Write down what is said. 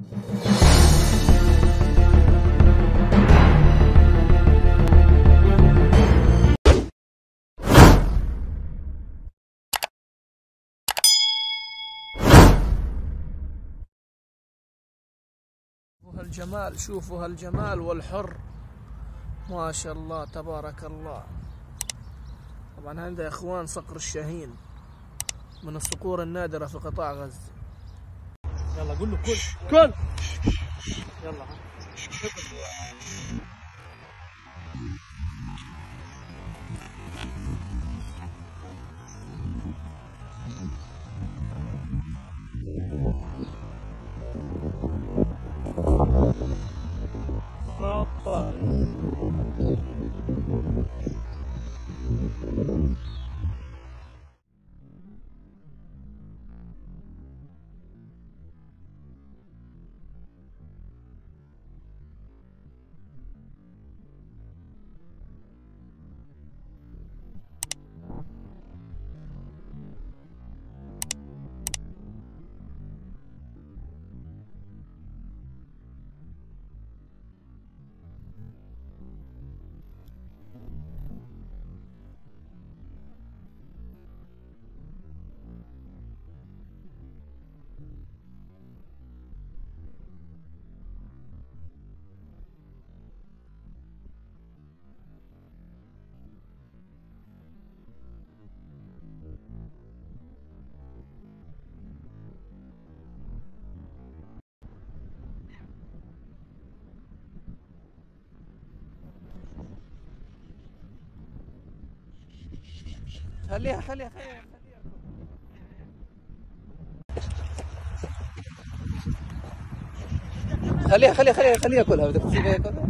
شوفوا هالجمال شوفوا هالجمال والحر. ما شاء الله تبارك الله. طبعا هذا يا إخوان صقر الشاهين من الصقور النادرة في قطاع غزة. يلا قول له كل. كل. يلا خليها خليها خليها. خليها خليها خليها خليها كلها. بدك ولا خلاص